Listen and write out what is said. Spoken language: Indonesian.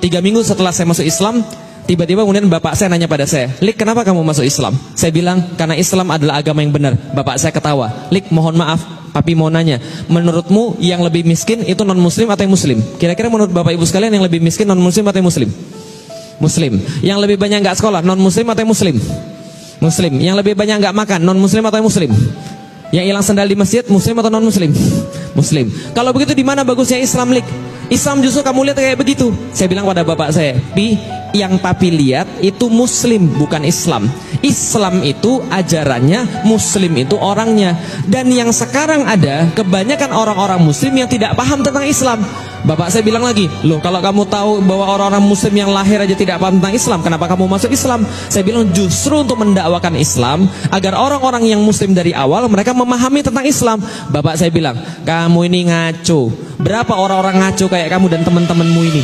Tiga minggu setelah saya masuk Islam, tiba-tiba kemudian bapak saya nanya pada saya, Lik kenapa kamu masuk Islam? Saya bilang, karena Islam adalah agama yang benar. Bapak saya ketawa, Lik mohon maaf, papi mau nanya, menurutmu yang lebih miskin itu non muslim atau yang muslim? Kira-kira menurut bapak ibu sekalian yang lebih miskin non muslim atau yang muslim? Muslim. Yang lebih banyak nggak sekolah non muslim atau yang muslim? Muslim. Yang lebih banyak nggak makan non muslim atau yang muslim? Yang hilang sandal di masjid muslim atau non muslim? Muslim. Kalau begitu di mana bagusnya Islam, Lik? Islam justru kamu lihat kayak begitu. Saya bilang pada bapak saya, Pi, yang papi lihat itu muslim bukan Islam. Islam itu ajarannya, muslim itu orangnya. Dan yang sekarang ada, kebanyakan orang-orang muslim yang tidak paham tentang Islam. Bapak saya bilang lagi, loh kalau kamu tahu bahwa orang-orang muslim yang lahir aja tidak paham tentang Islam, kenapa kamu masuk Islam? Saya bilang justru untuk mendakwakan Islam, agar orang-orang yang muslim dari awal mereka memahami tentang Islam. Bapak saya bilang, kamu ini ngaco. Berapa orang-orang ngaco kayak kamu dan teman-temanmu ini?